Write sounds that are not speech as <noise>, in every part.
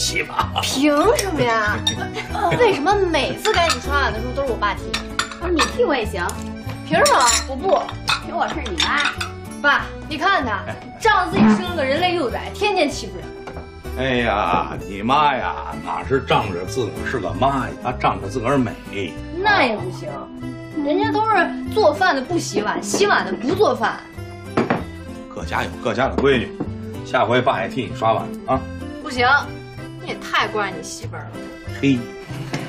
凭什么呀？为什么每次该你刷碗的时候都是我爸替？不是你替我也行，凭什么？我不。凭我是你妈。爸，你看他，仗着自己生了个人类幼崽，天天欺负人。哎呀，你妈呀，哪是仗着自个儿是个妈呀，她仗着自个儿美。那也不行，人家都是做饭的不洗碗，洗碗的不做饭。各家有各家的规矩，下回爸也替你刷碗啊。不行，你也太惯你媳妇儿了。嘿，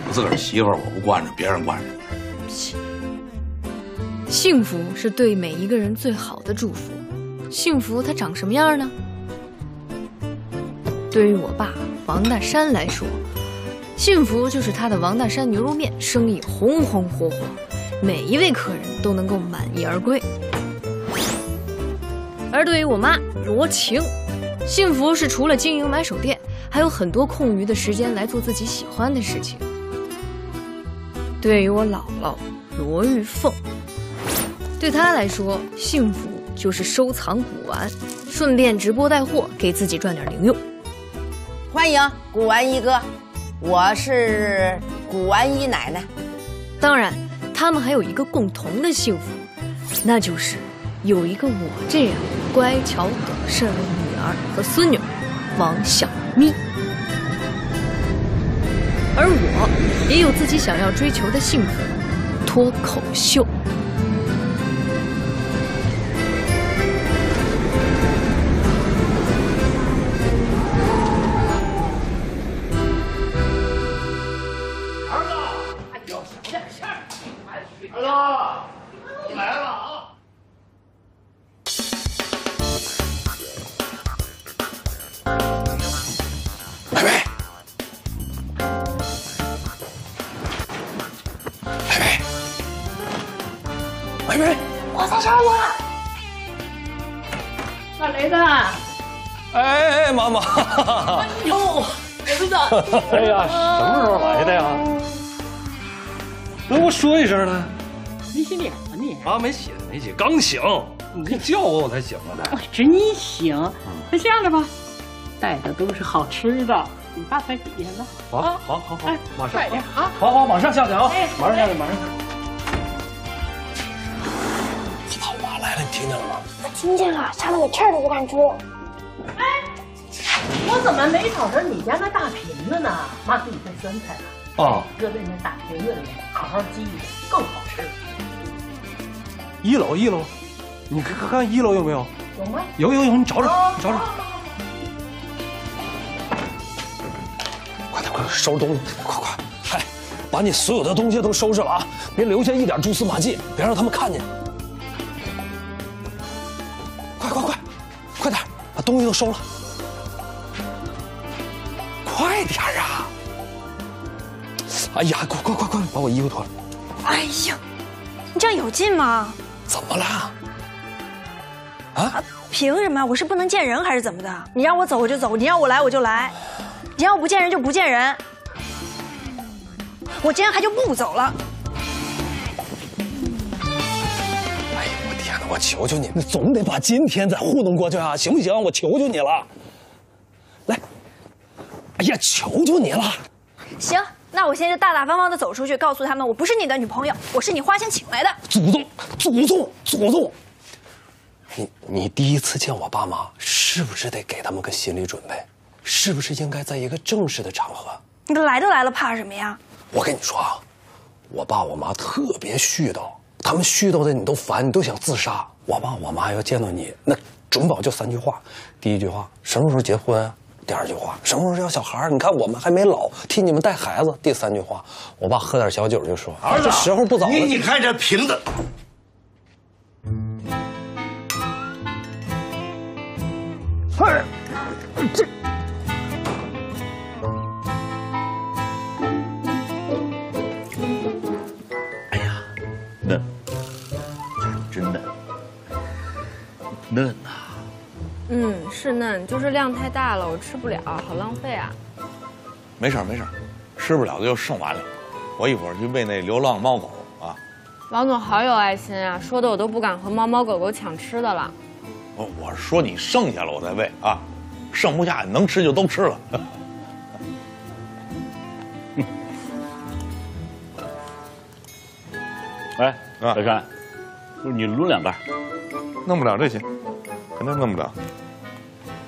我自个儿媳妇儿我不惯着，别人惯着。幸福是对每一个人最好的祝福。幸福它长什么样呢？对于我爸王大山来说，幸福就是他的王大山牛肉面生意红红火火，每一位客人都能够满意而归。而对于我妈罗晴，幸福是除了经营买手店，还有很多空余的时间来做自己喜欢的事情。对于我姥姥罗玉凤，对她来说，幸福就是收藏古玩，顺便直播带货，给自己赚点零用。欢迎古玩一哥，我是古玩一奶奶。当然，他们还有一个共同的幸福，那就是有一个我这样乖巧懂事的女儿和孙女，王小你。而我也有自己想要追求的幸福，脱口秀。我在这儿呢。哪来的？哎哎，妈妈！哎呦，儿子！<laughs> 哎呀，什么时候来的呀？那我说一声呢？没洗脸吗你？啊，没洗，没洗，刚醒。你叫我我才醒了的。我知你醒，快下来吧。带的都是好吃的，你爸在底下呢。好，好，好，好哎，马上快点啊！好好，马上下去啊哎！马上下去，马上。听见了吗？我听见了，吓得我气儿都不敢出。哎我怎么没找着你家那大瓶子呢？妈给你带酸菜了，啊，搁在那大瓶子里，好好记着，更好吃。一楼，一楼，你看看一楼有没有？有吗？有有有，你找找，哦你找找。快点，快点，收拾东西，快快！嗨，把你所有的东西都收拾了啊，别留下一点蛛丝马迹，别让他们看见。东西都收了。快点啊！哎呀，快快快快，把我衣服脱了。哎呀，你这样有劲吗？怎么了？啊？凭什么？我是不能见人还是怎么的？你让我走我就走，你让我来我就来，你让我不见人就不见人。我今天还就不走了。我求求你，你总得把今天再糊弄过去啊，行不行？我求求你了。来，哎呀，求求你了。行，那我现在就大大方方的走出去，告诉他们我不是你的女朋友，我是你花钱请来的。祖宗，祖宗，祖宗！你你第一次见我爸妈，是不是得给他们个心理准备？是不是应该在一个正式的场合？你都来都来了，怕什么呀？我跟你说啊，我爸我妈特别絮叨，他们絮叨的你都烦，你都想自杀。我爸我妈要见到你，那准保就三句话：第一句话，什么时候结婚啊？第二句话，什么时候要小孩儿？你看我们还没老，替你们带孩子。第三句话，我爸喝点小酒就说：“儿子，这时候不早了。”你你看这瓶子，嘿，这嫩呐、嗯，是嫩，就是量太大了，我吃不了，好浪费啊。没事儿没事儿，吃不了的就剩碗里。我一会儿去喂那流浪猫狗啊。王总好有爱心啊，说的我都不敢和猫猫狗狗抢吃的了。我我是说你剩下了我再喂啊，剩不下能吃就都吃了。<laughs> 哎，啊小山，就是你抡两杆。弄不了这些，肯定弄不了。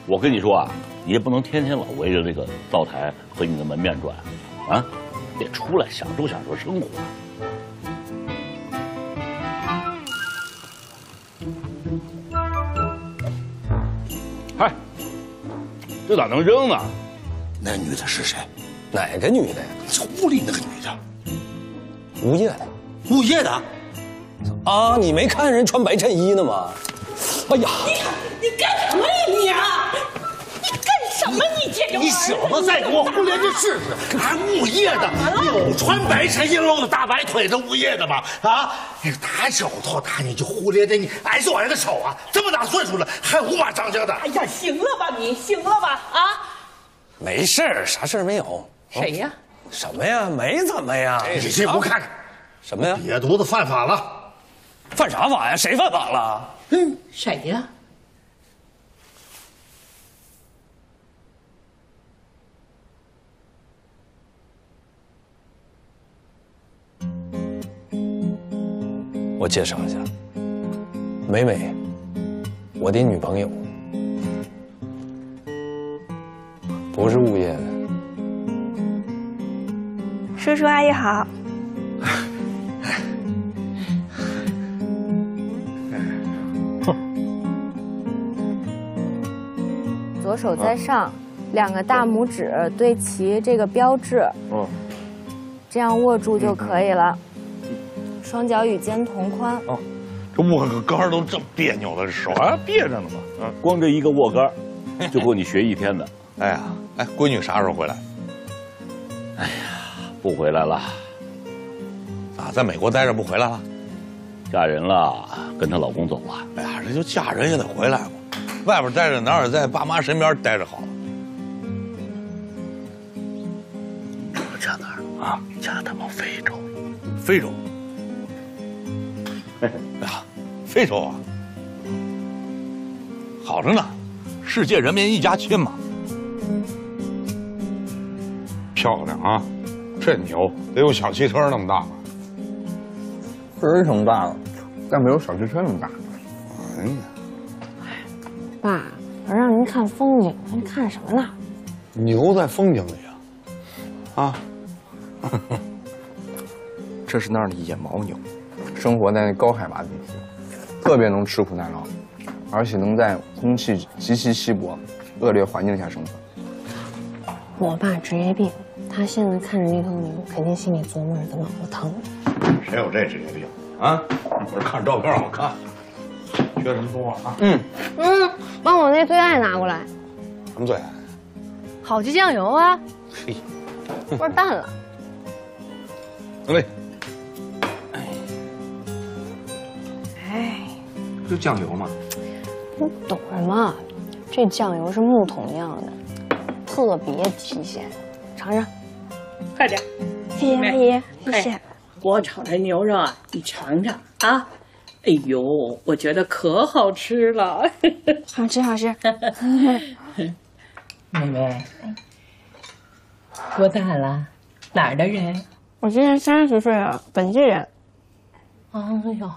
我跟你说啊，你也不能天天老围着这个灶台和你的门面转，啊，得出来享受享受生活。嗨，这咋能扔呢？那女的是谁？哪个女的呀？屋里那个女的，物业的物业的。啊？你没看人穿白衬衣呢吗？哎呀，你你干什么呀你啊？你干什么你这种？你小子再给我胡连着试试！还物业的，有穿白衬衣露着大白腿的物业的吗？啊，你打手头大你就胡咧的，你挨就挨着手啊！这么大岁数了还五马张家的，哎呀，行了吧你，行了吧啊？没事儿，啥事儿没有。谁呀？什么呀？没怎么呀。你这不看看，什么呀？野犊子犯法了！犯啥法呀？谁犯法了？嗯，谁呀？我介绍一下，美美，我的女朋友，不是物业的。叔叔阿姨好。手在上，两个大拇指对齐这个标志，哦，这样握住就可以了。双脚与肩同宽。哦，这握个杆都这么别扭的，这手啊别着呢嘛。嗯，光这一个握杆儿就够你学一天的。<laughs> 哎呀，哎，闺女啥时候回来？哎呀不回来了，啊，在美国待着不回来了？嫁人了，跟她老公走了。哎呀，这就嫁人也得回来嘛。<laughs> 外边待着哪有在爸妈身边待着好？嫁哪儿啊？嫁他妈非洲。非洲？哎呀，非洲啊，好着呢，世界人民一家亲嘛。漂亮啊，这牛得有小汽车那么大吧？是挺大的，但没有小汽车那么大。哎呀，爸，我让您看风景，您看什么呢？牛在风景里啊，啊，<laughs> 这是那儿的野牦牛，生活在那高海拔地区，特别能吃苦耐劳，而且能在空气极其稀薄、恶劣环境下生存。我爸职业病，他现在看着那头牛，肯定心里琢磨着怎么熬疼。谁有这职业病啊？我是看照片好看，缺什么说话啊？嗯，嗯，帮我那最爱拿过来，什么最爱？好鸡酱油啊，嘿，味儿淡了。来，哎，就酱油嘛，你懂什么？这酱油是木桶酿的，特别提鲜，尝尝。快点，谢谢阿姨，谢谢。哎我炒的牛肉啊，你尝尝啊！哎呦，我觉得可好吃了。好 <laughs> 吃好吃。<laughs> 妹妹，多大了？哪儿的人？我今年三十岁了，本地人。哎呦，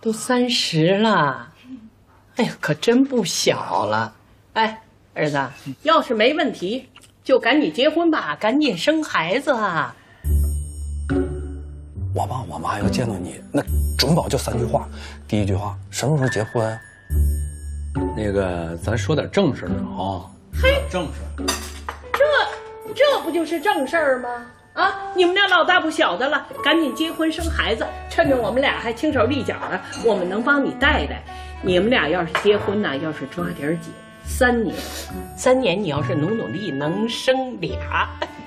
都三十了，哎呦，可真不小了。哎，儿子，要是没问题，就赶紧结婚吧，赶紧生孩子啊！我爸我妈要见到你，那准保就三句话。第一句话，什么时候结婚啊？那个，咱说点正事儿啊。嘿，正事儿。这这不就是正事儿吗？啊，你们俩老大不小的了，赶紧结婚生孩子，趁着我们俩还轻手利脚的，我们能帮你带带。你们俩要是结婚呢，要是抓点紧，三年，三年你要是努努力能生俩，就。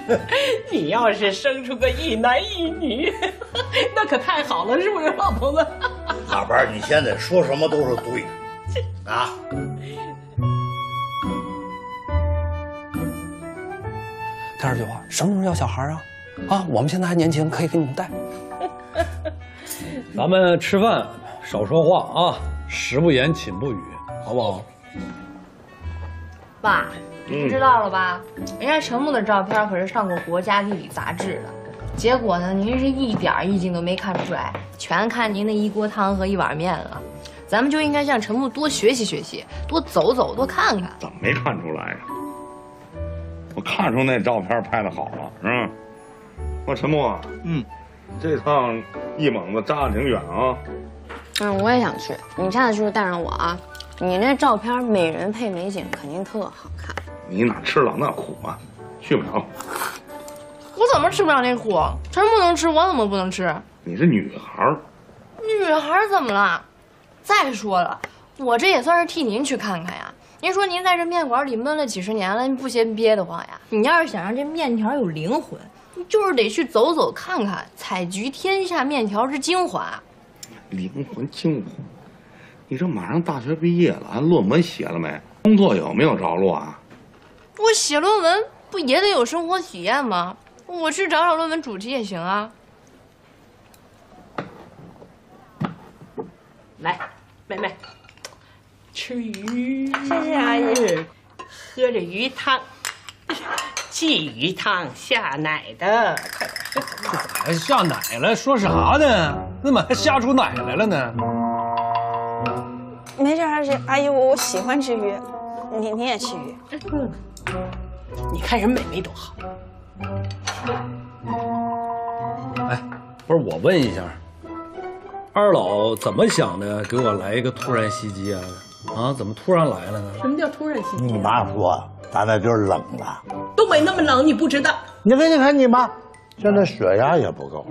<laughs> 你要是生出个一男一女，<laughs> 那可太好了，是不是，老头子？<laughs> 老伴儿，你现在说什么都是对的，啊。第二句话，什么时候要小孩啊？啊，我们现在还年轻，可以给你们带。咱们吃饭少说话啊，食不言，寝不语，好不好？爸，你知道了吧？人家陈木的照片可是上过国家地理杂志的，结果呢，您是一点意境都没看出来，全看您那一锅汤和一碗面了。咱们就应该向陈木多学习学习，多走走，多看看。怎么没看出来呀？我看出那照片拍的好了，是吧？我陈木，嗯，这趟一猛子扎的挺远啊。嗯，我也想去。你下次是不是带上我啊？你那照片美人配美景，肯定特好看。你哪吃了那苦啊？去不了。我怎么吃不了那苦？陈不能吃，我怎么不能吃？你是女孩儿。女孩怎么了？再说了，我这也算是替您去看看呀。您说您在这面馆里闷了几十年了，您不嫌憋得慌呀？你要是想让这面条有灵魂，你就是得去走走看看，采集天下面条之精华。灵魂精华？你这马上大学毕业了，论文写了没？工作有没有着落啊？我写论文不也得有生活体验吗？我去找找论文主题也行啊。来，妹妹，吃鱼。谢谢阿姨。喝着鱼汤，鲫鱼汤下奶的，快点。还下奶了？说啥呢？怎么还下出奶来了呢？没事，阿姨，阿姨，我我喜欢吃鱼，你你也吃鱼。你看人美眉多好。哎，不是我问一下，二老怎么想的？给我来一个突然袭击啊？啊，怎么突然来了呢？什么叫突然袭击？你妈说咱那地儿冷了，东北那么冷，你不知道？你看，你看你妈，现在血压也不够，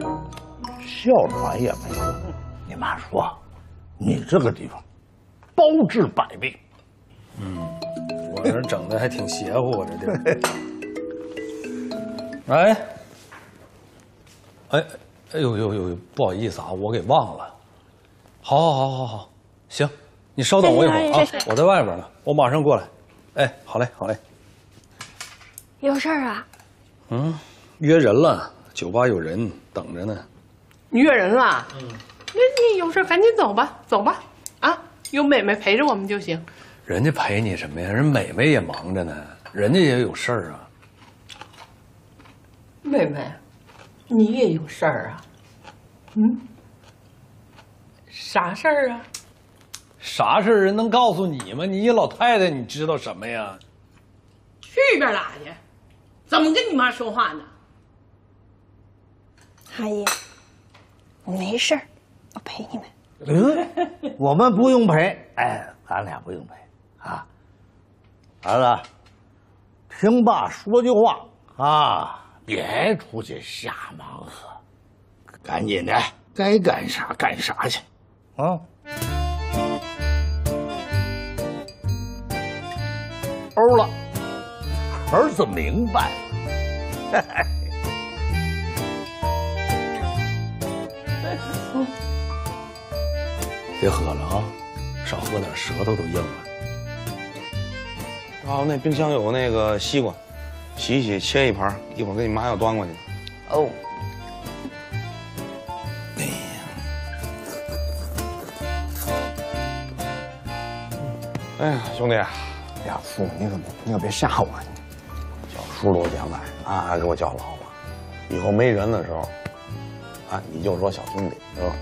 哮喘也没有。你妈说，你这个地方包治百病。嗯，我这整的还挺邪乎，我这地儿。哎，哎，哎呦呦呦，不好意思啊，我给忘了。好，好，好，好，好，行，你稍等我一会儿啊，我在外边呢，我马上过来。哎，好嘞，好嘞。有事儿啊？嗯，约人了，酒吧有人等着呢。你约人了？嗯。那你有事赶紧走吧，走吧。啊，有美美陪着我们就行。人家陪你什么呀？人美美也忙着呢，人家也有事儿啊。妹妹，你也有事儿啊？嗯？啥事儿啊？啥事儿？人能告诉你吗？你一老太太，你知道什么呀？去一边拉去！怎么跟你妈说话呢？阿姨，没事儿，我陪你们。嗯，我们不用陪，哎，咱俩不用陪啊。儿子，听爸说句话啊，别出去瞎忙活，赶紧的，该干啥干啥去，啊。欧了，儿子明白了。<laughs> 别喝了啊，少喝点，舌头都硬了。哦，那冰箱有那个西瓜，洗一洗，切一盘，一会儿给你妈要端过去。哦。哎呀，兄弟，呀，叔，你可你可别吓我，叫叔多见外啊，还给我叫老了。以后没人的时候，啊，你就说小兄弟，是吧？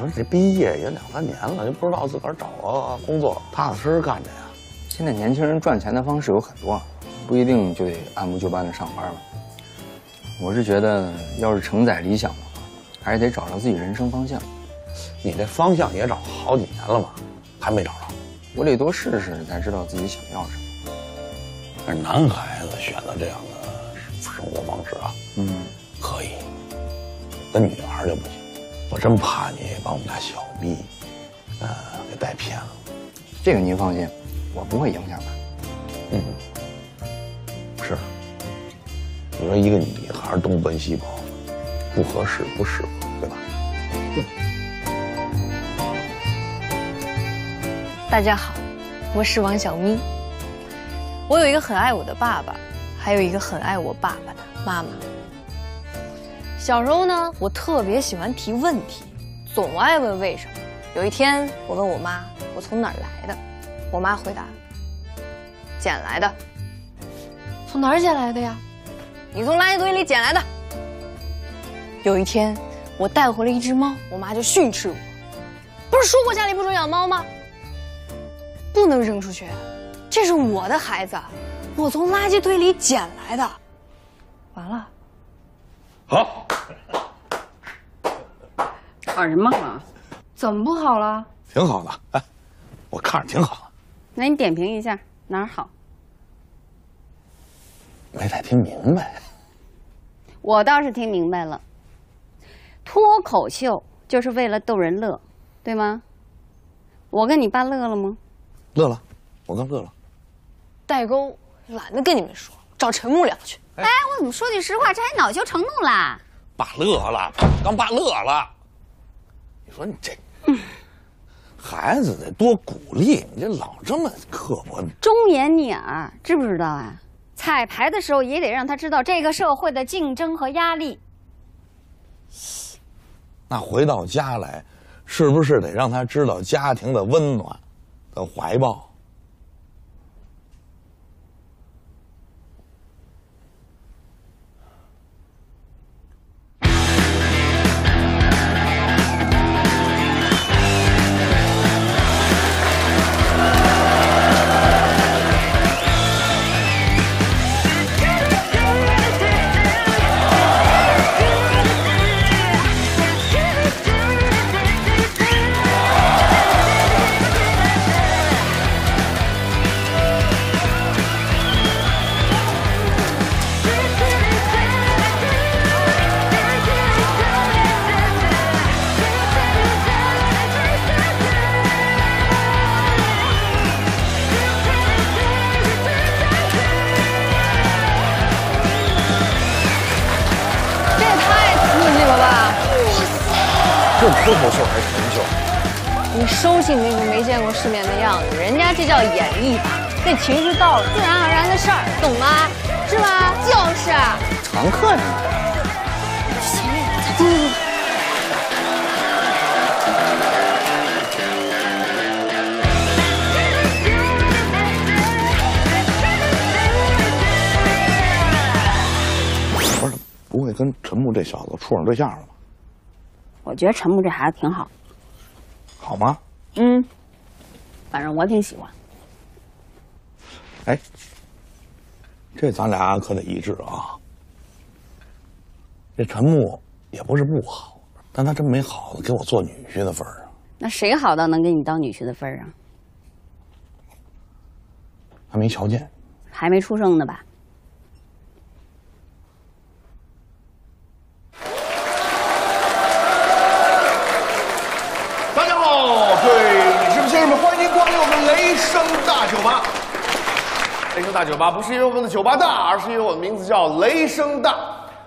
你说这毕业也两三年了，就不知道自个儿找个工作踏踏实实干着呀？现在年轻人赚钱的方式有很多，不一定就得按部就班的上班吧。我是觉得，要是承载理想的话，还是得找到自己人生方向。你这方向也找好几年了吧，还没找着？我得多试试，才知道自己想要什么。但是男孩子选择这样的生活方式啊，嗯，可以。但女孩就不行，我真怕你把我们家小蜜，呃，给带偏了。这个您放心，我不会影响他。嗯，是。你说一个女孩东奔西跑，不合适，不适合，对吧？大家好，我是王小咪。我有一个很爱我的爸爸，还有一个很爱我爸爸的妈妈。小时候呢，我特别喜欢提问题，总爱问为什么。有一天，我问我妈：“我从哪儿来的？”我妈回答：“捡来的。”从哪儿捡来的呀？你从垃圾堆里捡来的。有一天，我带回了一只猫，我妈就训斥我：“不是说过家里不准养猫吗？不能扔出去，这是我的孩子，我从垃圾堆里捡来的。”完了。好，好什么好？怎么不好了？挺好的，哎，我看着挺好的。那你点评一下哪儿好？没太听明白。我倒是听明白了。脱口秀就是为了逗人乐，对吗？我跟你爸乐了吗？乐了，我刚乐了。代沟，懒得跟你们说，找陈木聊去。哎，我怎么说句实话，这还恼羞成怒啦？爸乐了，刚爸乐了。你说你这，孩子得多鼓励，你这老这么刻薄。忠言逆耳，知不知道啊？彩排的时候也得让他知道这个社会的竞争和压力。那回到家来，是不是得让他知道家庭的温暖的怀抱？法，那情绪到了，自然而然的事儿，懂吗？是吧？就是。常客呢？不是，不会跟陈木这小子处上对象了吧？我觉得陈木这孩子挺好，好吗？嗯，反正我挺喜欢。哎，这咱俩可得一致啊。这陈木也不是不好，但他真没好到给我做女婿的份儿啊。那谁好到能给你当女婿的份儿啊？还没瞧见。还没出生呢吧？大家好，各位女士们、先生们，欢迎您光临我们雷声大酒吧。雷声大酒吧不是因为我们的酒吧大，而是因为我的名字叫雷声大。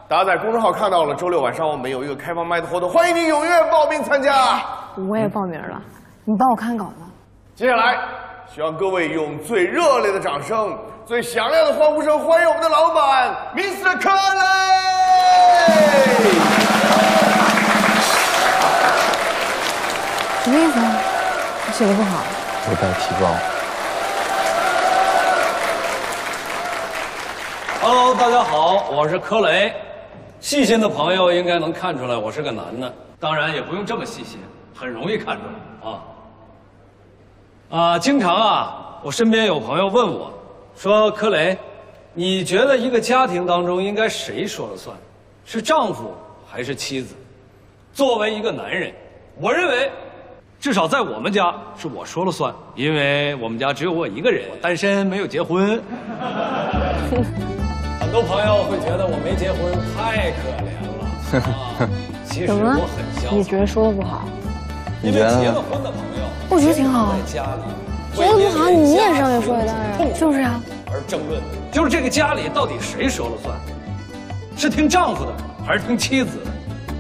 大家在公众号看到了，周六晚上我们有一个开放麦的活动，欢迎你踊跃报名参加。我也报名了，你帮我看稿子。接下来，希望各位用最热烈的掌声、最响亮的欢呼声，欢迎我们的老板 Mr. 柯雷。什么意思啊？我写的不好。有待提高。Hello，大家好，我是柯雷。细心的朋友应该能看出来我是个男的，当然也不用这么细心，很容易看出来啊。啊，经常啊我身边有朋友问我，说柯雷，你觉得一个家庭当中应该谁说了算，是丈夫还是妻子？作为一个男人，我认为，至少在我们家是我说了算，因为我们家只有我一个人，我单身没有结婚。<laughs> 很多朋友会觉得我没结婚太可怜了，其实我很？潇你觉得说的不好？你觉得结了？婚的朋友，我觉得挺好啊。在家里觉得不好，你也上去说呀，当然。就是啊。而争论，就是这个家里到底谁说了算，是听丈夫的还是听妻子的，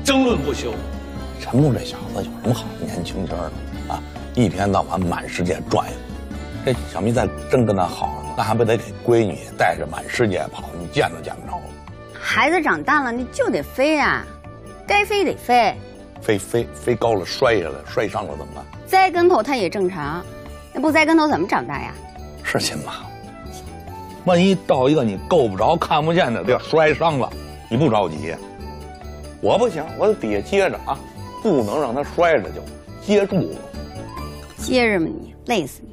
争论不休。陈木这小子有什么好年轻劲儿的啊？一天到晚满世界转悠。这小蜜再真跟他好了，那还不得给闺女带着满世界跑？你见都见不着了。孩子长大了，你就得飞呀、该飞得飞，飞飞飞高了摔下来，摔伤了怎么办？栽跟头它也正常，那不栽跟头怎么长大呀？是亲妈。万一到一个你够不着、看不见的地儿摔伤了，你不着急？我不行，我在底下接着啊，不能让他摔着就接住了。接着嘛你，累死你！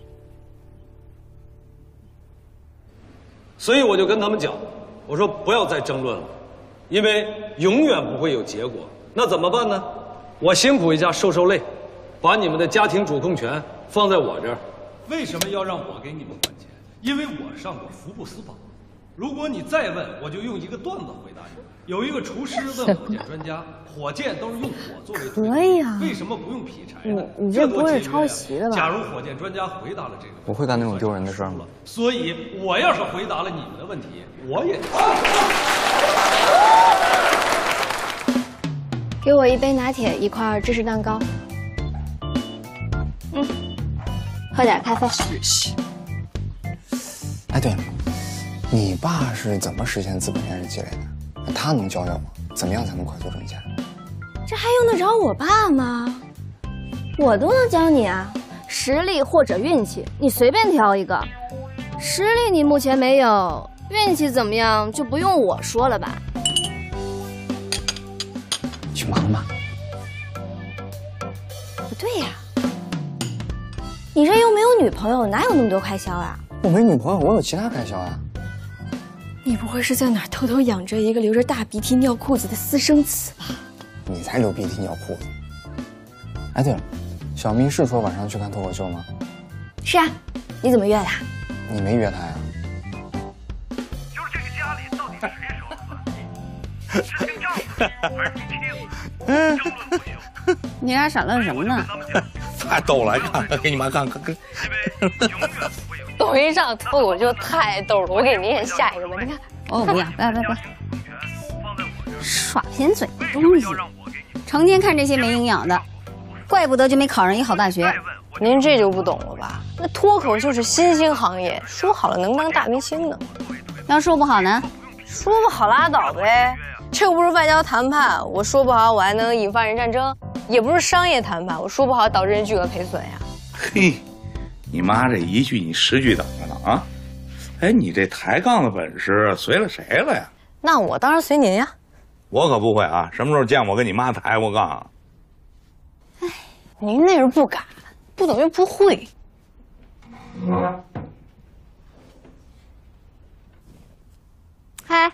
所以我就跟他们讲，我说不要再争论了，因为永远不会有结果。那怎么办呢？我辛苦一下受受累，把你们的家庭主控权放在我这儿。为什么要让我给你们管钱？因为我上过福布斯榜。如果你再问，我就用一个段子回答你。有一个厨师问火箭专家，火箭都是用火作为推可以啊为什么不用劈柴呢？你你这不会是抄袭的吧假如火箭专家回答了这个，我会干那种丢人的事儿吗？所以我要是回答了你们的问题，我也。给我一杯拿铁，一块芝士蛋糕。嗯，喝点咖啡。哎，对了，你爸是怎么实现资本家积累的？他能教教我，怎么样才能快速挣钱？这还用得着我爸吗？我都能教你啊，实力或者运气，你随便挑一个。实力你目前没有，运气怎么样就不用我说了吧。去忙吧。不对呀，你这又没有女朋友，哪有那么多开销啊？我没女朋友，我有其他开销啊。你不会是在哪儿偷偷养着一个流着大鼻涕尿裤子的私生子吧？你才流鼻涕尿裤子。哎，对了，小咪是说晚上去看脱口秀吗？是啊，你怎么约的？你没约他呀就是这个家里到底谁说的算？<laughs> 你俩傻愣什么呢？<laughs> 太逗了，看看给你妈看看看。抖音上脱口秀太逗了，我给你也下一个吧，你看。哦，不要，不要，不要，不要！耍贫嘴的东西，成天看这些没营养的，怪不得就没考上一好大学。您这就不懂了吧？那脱口秀是新兴行业，说好了能当大明星呢。要说不好呢？说不好拉倒呗。这又不是外交谈判，我说不好我还能引发人战争；也不是商业谈判，我说不好导致人巨额赔损呀。嘿，你妈这一句你十句等着呢啊！哎，你这抬杠的本事随了谁了呀？那我当然随您呀。我可不会啊！什么时候见我跟你妈抬过杠哎？您那是不敢，不等于不会。嗨，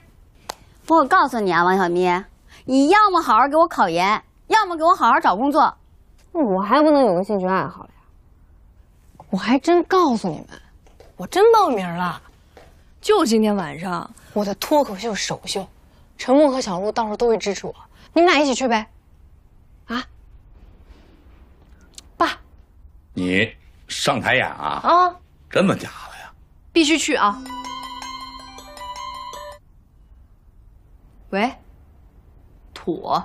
我告诉你啊，王小咪，你要么好好给我考研，要么给我好好找工作。我还不能有个兴趣爱好了呀？我还真告诉你们，我真报名了，就今天晚上我的脱口秀首秀，陈默和小鹿到时候都会支持我，你们俩一起去呗。啊？爸你上台演啊？啊，真的假的呀？必须去啊！喂，妥。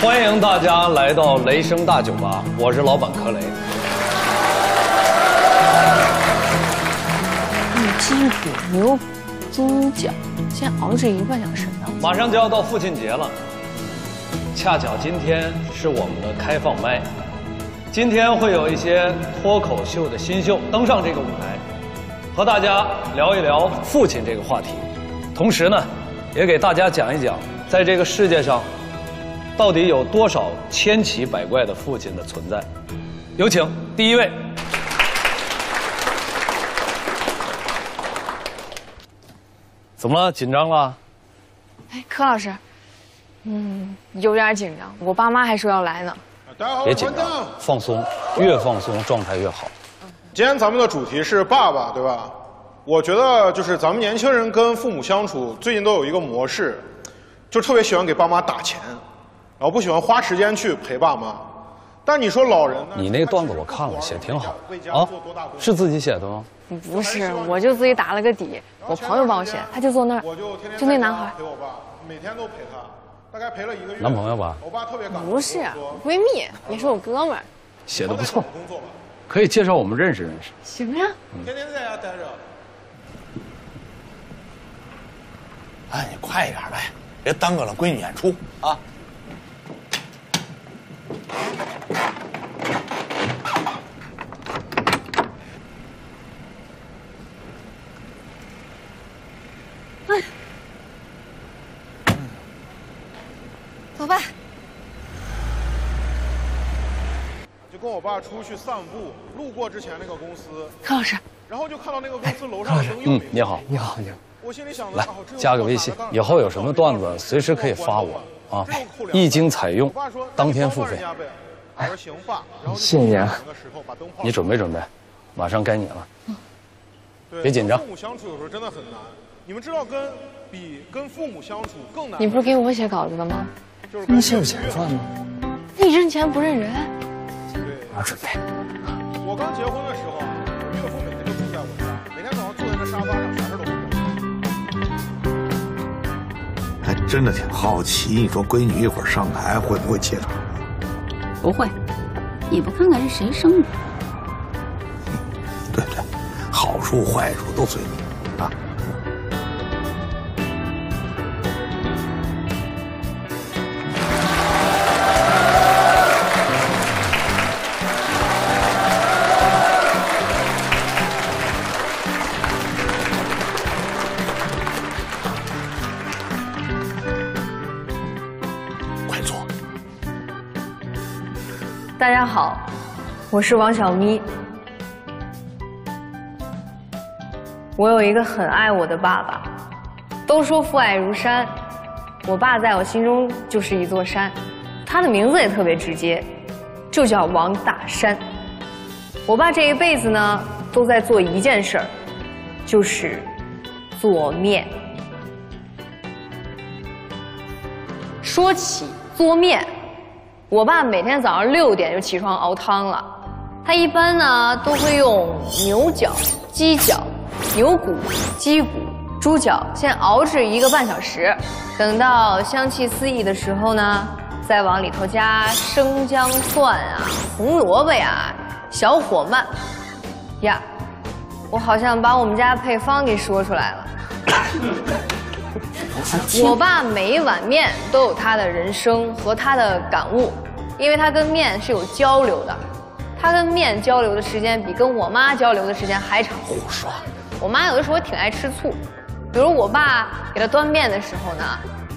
欢迎大家来到雷声大酒吧，我是老板柯雷。鸡骨牛猪脚，先熬制一个半小时呢。马上就要到父亲节了，恰巧今天是我们的开放麦，今天会有一些脱口秀的新秀登上这个舞台，和大家聊一聊父亲这个话题，同时呢，也给大家讲一讲，在这个世界上，到底有多少千奇百怪的父亲的存在？有请第一位。怎么了？紧张了？哎，柯老师，嗯，有点紧张。我爸妈还说要来呢。别紧张，放松，越放松状态越好。今天咱们的主题是爸爸，对吧？我觉得就是咱们年轻人跟父母相处，最近都有一个模式，就特别喜欢给爸妈打钱，然后不喜欢花时间去陪爸妈。但你说老人呢？你那个段子我看了，写挺好啊，是自己写的吗？不是，我就自己打了个底。我朋友帮我写，他就坐那儿，就那男孩。陪我爸，每天都陪他，大概陪了一个月。男朋友吧？我爸特别感。不是，闺蜜，也是我哥们儿。写的不错，可以介绍我们认识认识。行呀。天天在家待着。哎，你快一点呗，别耽搁了闺女演出啊！哎，走吧。就跟我爸出去散步，路过之前那个公司。柯老师。然后就看到那个公司楼上灯又嗯，你好，你好，你好。我心里想来，加个微信，以后有什么段子随时可以发我啊，一经采用，当天付费。我说行爸，谢谢你啊。你准备准备，马上该你了。别紧张父母相处有时候真的很难，你们知道跟比跟父母相处更难。你不是给我写稿子的吗？那写有钱赚吗？那你认钱不认人？我准备。我刚结婚的时候，我岳父每天都住在我家，每天早上坐在那沙发上，啥事都不干。还真的挺好奇，你说闺女一会儿上台会不会怯场？不会，也不看看是谁生的。<laughs> 对对，好处坏处都随你我是王小咪。我有一个很爱我的爸爸，都说父爱如山，我爸在我心中就是一座山，他的名字也特别直接，就叫王大山。我爸这一辈子呢，都在做一件事儿，就是做面。说起做面，我爸每天早上六点就起床熬汤了。他一般呢都会用牛角、鸡脚、牛骨、鸡骨、猪脚先熬制一个半小时，等到香气四溢的时候呢，再往里头加生姜、蒜啊、红萝卜呀，小火慢。呀，我好像把我们家配方给说出来了。<laughs> 我爸每一碗面都有他的人生和他的感悟，因为他跟面是有交流的，他跟面交流的时间比跟我妈交流的时间还长。胡说！我妈有的时候挺爱吃醋，比如我爸给她端面的时候呢，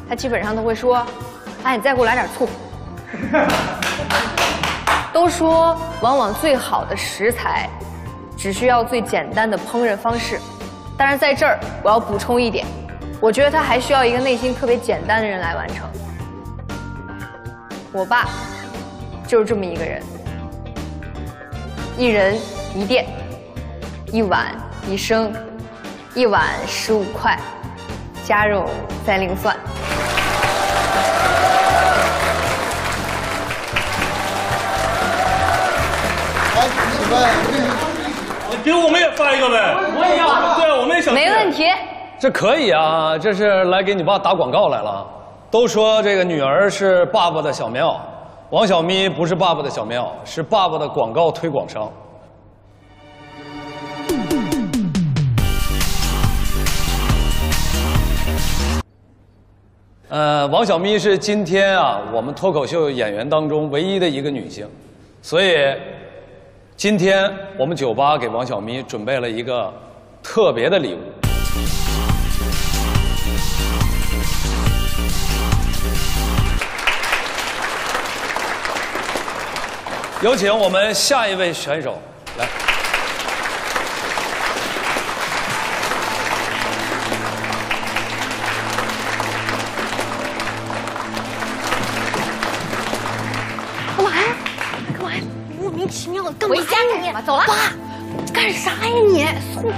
她基本上都会说：“哎，你再给我来点醋。” <laughs> 都说往往最好的食材，只需要最简单的烹饪方式，但是在这儿我要补充一点。我觉得他还需要一个内心特别简单的人来完成。我爸就是这么一个人，一人一店，一碗一升，一碗十五块，加肉再另算。你给我们也发一个呗？我也要。对，我们也想。没问题。这可以啊，这是来给你爸打广告来了。都说这个女儿是爸爸的小棉袄，王小咪不是爸爸的小棉袄，是爸爸的广告推广商。呃，王小咪是今天啊我们脱口秀演员当中唯一的一个女性，所以今天我们酒吧给王小咪准备了一个特别的礼物。有请我们下一位选手来。干嘛呀？干嘛呀？莫名其妙的干嘛呀？回家赶紧吧走了爸，干啥呀你？送送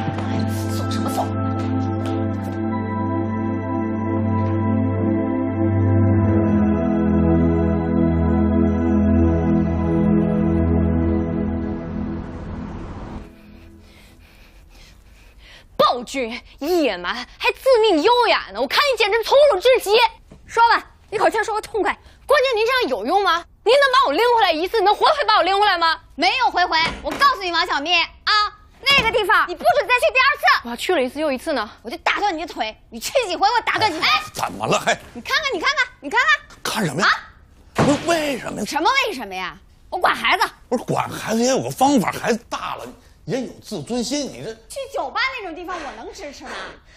暴君、野蛮，还自命优雅呢！我看你简直粗鲁至极。说吧，一口气说个痛快。关键您这样有用吗？您能把我拎回来一次，能回回把我拎回来吗？没有回回。我告诉你，王小咪啊，那个地方你不准再去第二次。我要去了一次又一次呢，我就打断你的腿。你去几回，我打断几回。哎，怎么了？还你看看，你看看，你看看，看什么呀？不是为什么呀？什么为什么呀？我管孩子。不是管孩子也有个方法，孩子大了也有自尊心，你这去酒吧那种地方，我能支持吗？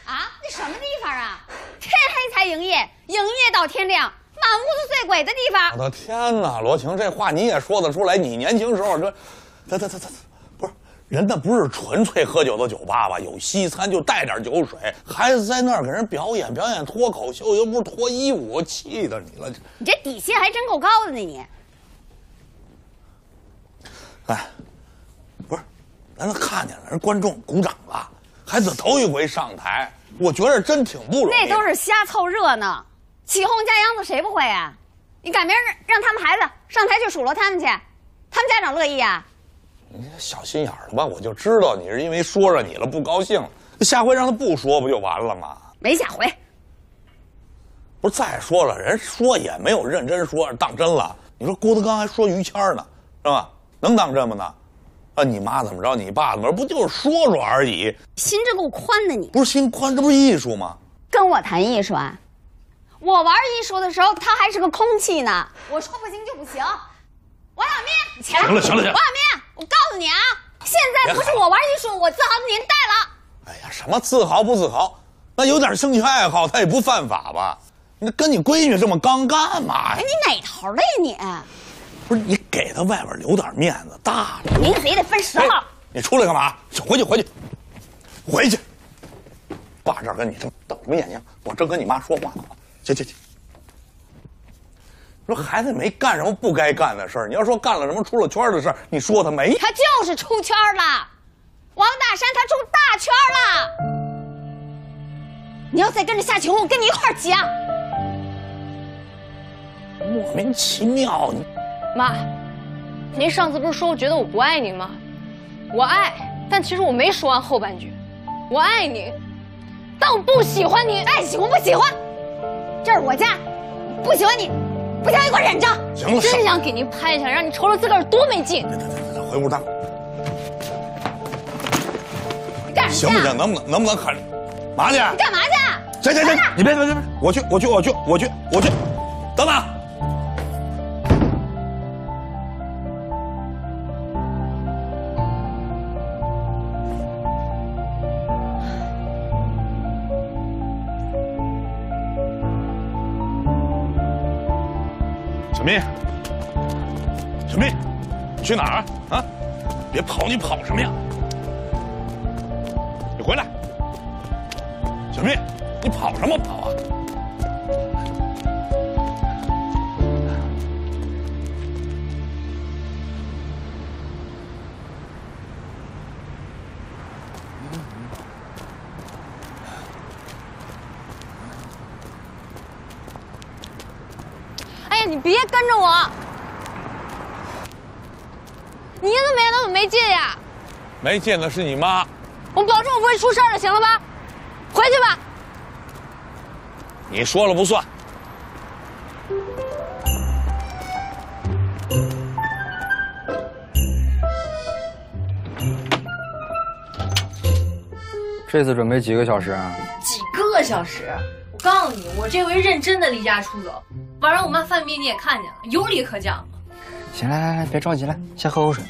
啊，那什么地方啊？天黑才营业，营业到天亮，满屋子醉鬼的地方。我的天哪，罗晴，这话你也说得出来？你年轻时候这，这这这这，不是人那不是纯粹喝酒的酒吧吧？有西餐就带点酒水，孩子在那儿给人表演表演脱口秀，又不是脱衣舞，气的你了。你这底薪还真够高的呢，你。哎，不是，咱都看见了，人观众鼓掌了，孩子头一回上台，我觉得真挺不容易。那都是瞎凑热闹，起哄架秧子谁不会啊？你赶明儿让他们孩子上台去数落他们去，他们家长乐意啊？你这小心眼儿的吧？我就知道你是因为说着你了不高兴，下回让他不说不就完了吗？没下回。不是，再说了，人说也没有认真说，当真了。你说郭德纲还说于谦呢，是吧？能当真吗呢？啊，你妈怎么着？你爸怎么着？不就是说说而已？心这够宽的你。不是心宽，这不是艺术吗？跟我谈艺术啊？我玩艺术的时候，他还是个空气呢。我说不行就不行。王小咪，你起来！行了行了行了王小咪，我告诉你啊，现在不是我玩艺术我自豪的年代了。哎呀，什么自豪不自豪？那有点兴趣爱好，他也不犯法吧？那跟你闺女这么刚干嘛呀哎，？你哪头的呀你？不是你给他外边留点面子，大了。名字也得分时候。你出来干嘛？回去回去，回去。爸这儿跟你正瞪什么眼睛？我正跟你妈说话呢。去去去。说孩子没干什么不该干的事儿，你要说干了什么出了圈的事儿，你说他没？他就是出圈了，王大山他出大圈了。你要再跟着下棋，我跟你一块儿急啊！莫名其妙，你妈，您上次不是说觉得我不爱您吗？我爱，但其实我没说完后半句。我爱你，但我不喜欢你。爱喜欢不喜欢？这是我家，不喜欢你，不喜欢你给我忍着。行了，真想给您拍一下，让你瞅瞅自个儿多没劲。回屋当。你干什行不么去啊？行？能不能能不能喊？嘛去？你干嘛去？行行行，你别别别别，我去我去我去我去我去，等等。小蜜，小蜜，你去哪儿啊？啊，别跑，你跑什么呀？你回来。小蜜，你跑什么跑啊？没见的是你妈，我保证我不会出事儿的，行了吧？回去吧。你说了不算。这次准备几个小时啊？几个小时？我告诉你，我这回认真的离家出走。晚上我妈犯病你也看见了，有理可讲吗？行，来来来，别着急，来，先喝口水。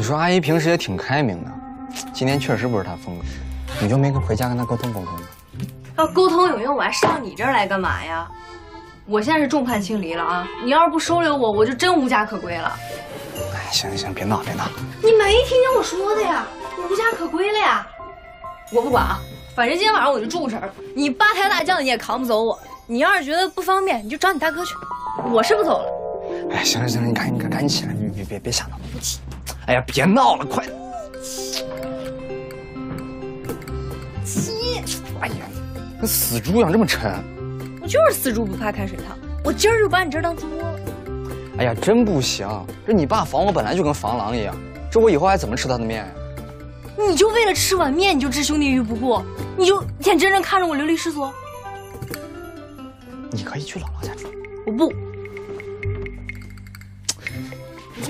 哎，你说阿姨平时也挺开明的，今天确实不是她风格，你就没跟回家跟她沟通沟通吗？要沟通有用，我还上你这儿来干嘛呀？我现在是众叛亲离了啊！你要是不收留我，我就真无家可归了。哎，行行行，别闹别闹。你没听见我说的呀？无家可归了呀！我不管啊，反正今天晚上我就住这儿。你八抬大轿你也扛不走我。你要是觉得不方便，你就找你大哥去。我是不走了。哎，行了行了，你赶紧赶赶紧起来，你别别别瞎闹。哎呀，别闹了，快！起！哎呀，跟死猪一样这么沉。我就是死猪不怕开水烫，我今儿就把你这儿当猪窝了。哎呀，真不行！这你爸防我本来就跟防狼一样，这我以后还怎么吃他的面呀？你就为了吃碗面你就置兄弟于不顾，你就眼睁睁看着我流离失所？你可以去姥姥家住。我不。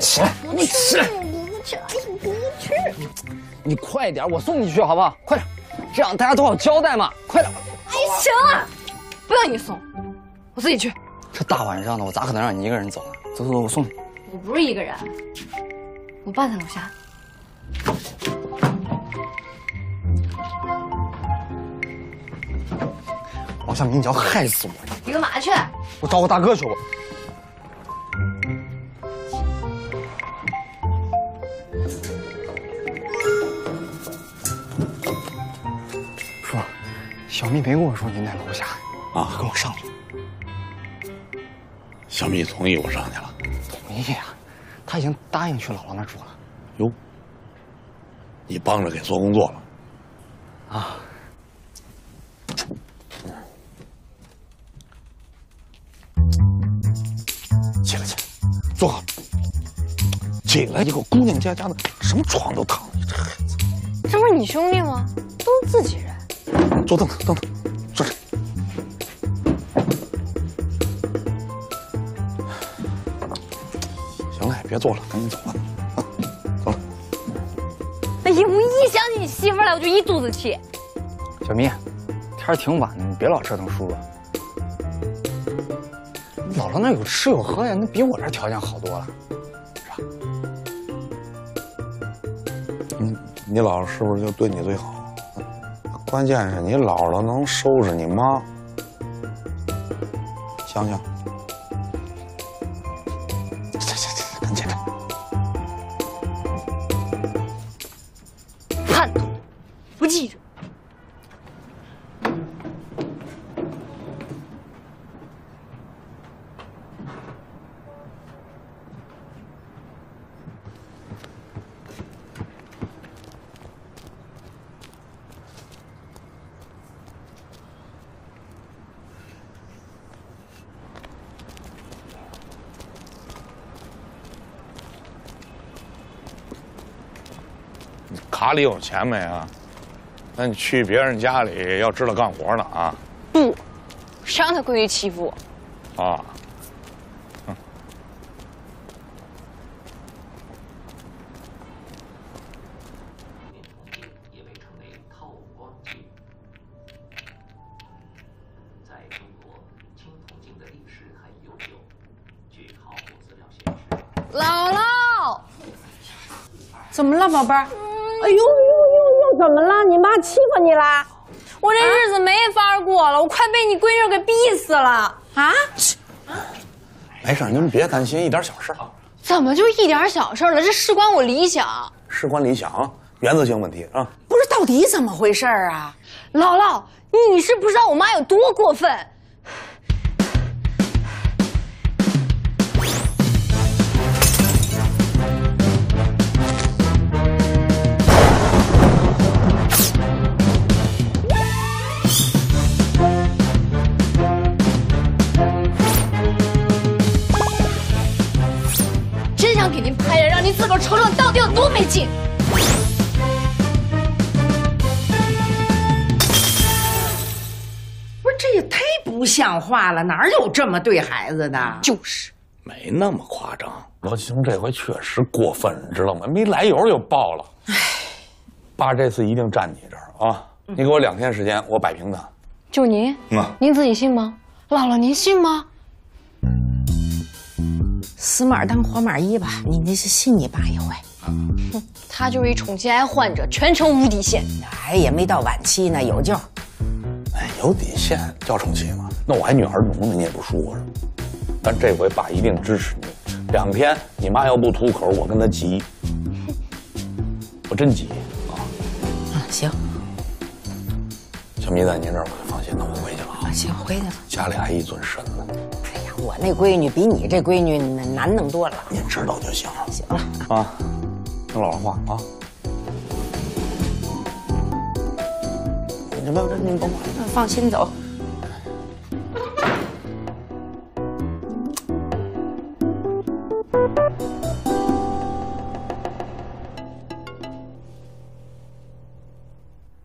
起来，你起来！不去，不去！你快点，我送你去好不好？快点，这样大家都好交代嘛！快点！哎，行了，不要你送，我自己去。这大晚上的，我咋可能让你一个人走呢？走走走，我送你。我不是一个人，我爸在楼下。王小明，你要害死我！你干嘛去？我找我大哥去。我。小蜜没跟我说您在楼下，啊，跟我上去。小蜜同意我上去了。同意啊，他已经答应去姥姥那住了。哟，你帮着给做工作了。啊。起来，起来，坐好。起来，你个姑娘家家的，什么床都躺。你这孩子，这不是你兄弟吗？都是自己人。坐凳子，凳子，坐这。行了，别坐了，赶紧走吧。啊，<laughs> 走了。哎呀，我一想起你媳妇来，我就一肚子气。小咪，天儿挺晚的，你别老折腾叔叔。姥姥那有吃有喝呀，那比我这条件好多了，是吧？你你姥姥是不是就对你最好？关键是你姥姥能收拾你妈，想想。卡里有钱没啊？那你去别人家里要知道干活呢啊！不，谁让他闺女欺负我？啊！姥姥，怎么了，宝贝儿？哎呦呦呦呦，怎么了？你妈欺负你啦？我这日子没法过了，我快被你闺女给逼死了啊！没事，你们别担心，一点小事。怎么就一点小事了？这事关我理想，事关理想，原则性问题啊！不是，到底怎么回事啊？姥姥，你是不知道我妈有多过分。拍的，让您自个儿瞅瞅到底有多没劲。不是，这也太不像话了，哪有这么对孩子的？就是，没那么夸张。罗青这回确实过分，你知道吗？没来由就爆了。哎，爸这次一定站你这儿啊！你给我两天时间，我摆平他。就您，嗯，您自己信吗？姥姥，您信吗？死马当活马医吧，你那是信你爸一回。哼，他就是一宠妻癌患者，全程无底线。哎，也没到晚期呢，有救。哎，有底线，叫宠妻吗？那我还女儿奴呢，你也不说是吗？但这回爸一定支持你。两天你妈要不吐口，我跟她急，我真急啊！啊，行，小咪在您这儿，我就放心了，我回去了啊。行，回去了。家里还一尊神呢，我那闺女比你这闺女难弄多了。您知道就行了。行了啊，听姥姥话啊。你不不，您甭管，放心走。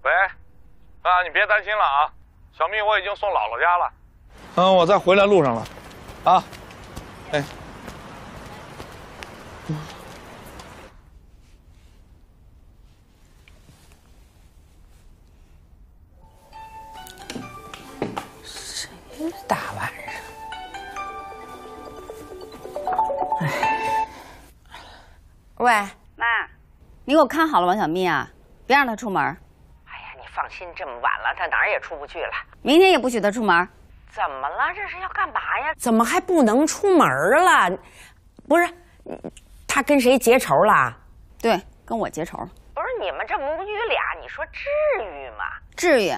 喂，啊，你别担心了啊，小蜜我已经送姥姥家了。嗯，我在回来路上了，啊，哎，谁大晚上，哎，喂，妈，你给我看好了王小咪啊，别让她出门。哎呀，你放心，这么晚了，她哪儿也出不去了。明天也不许她出门。怎么了？这是要干嘛呀？怎么还不能出门了？不是，他跟谁结仇了？对，跟我结仇。不是你们这母女俩，你说至于吗？至于。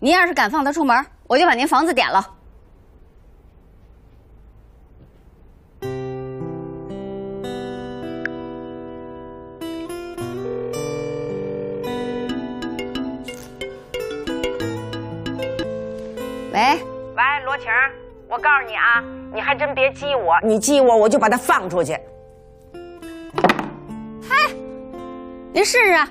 您要是敢放他出门，我就把您房子点了。晴，我告诉你啊，你还真别激我，你激我，我就把他放出去。嗨，您试试。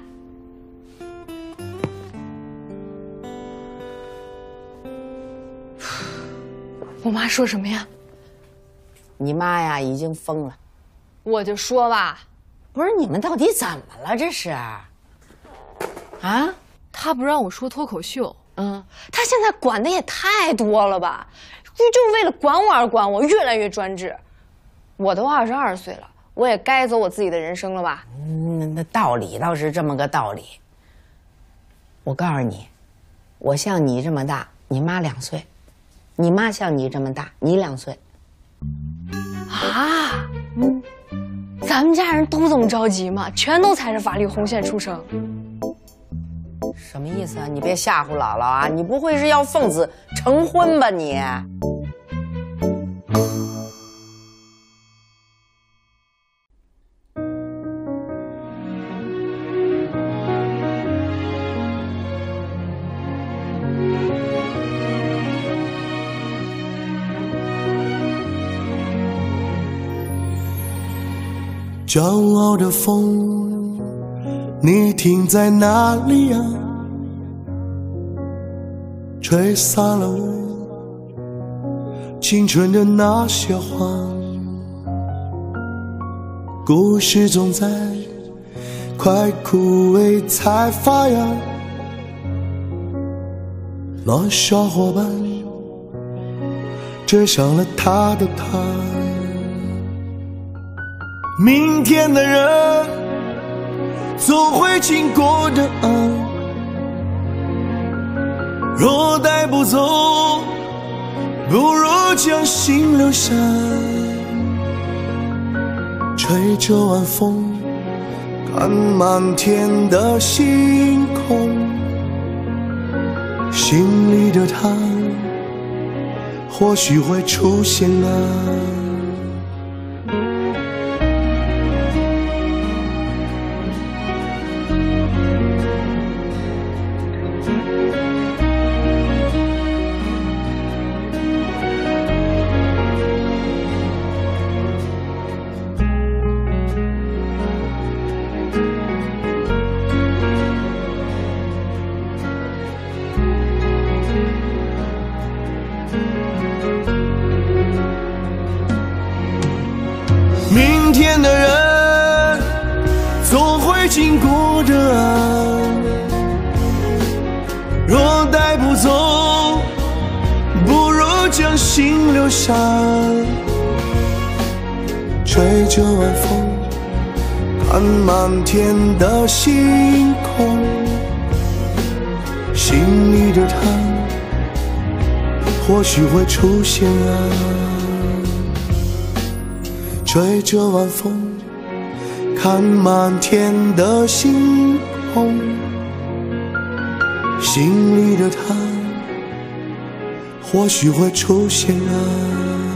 <sighs> 我妈说什么呀？你妈呀，已经疯了。我就说吧，不是你们到底怎么了？这是啊？他不让我说脱口秀，嗯，他现在管的也太多了吧？就就为了管我而管我，越来越专制。我都二十二岁了，我也该走我自己的人生了吧？嗯，那道理倒是这么个道理。我告诉你，我像你这么大，你妈两岁；你妈像你这么大，你两岁。啊，嗯，咱们家人都这么着急吗？全都踩着法律红线出生？什么意思啊？你别吓唬姥姥啊！你不会是要奉子成婚吧你？骄傲的风，你停在哪里呀、吹散了青春的那些花。故事总在快枯萎才发芽。那小伙伴追上了他的她。明天的人总会经过的啊，若带不走，不如将心留下。吹着晚风，看满天的星空，心里的他或许会出现啊。出现啊。吹着晚风，看满天的星空，心里的他或许会出现啊。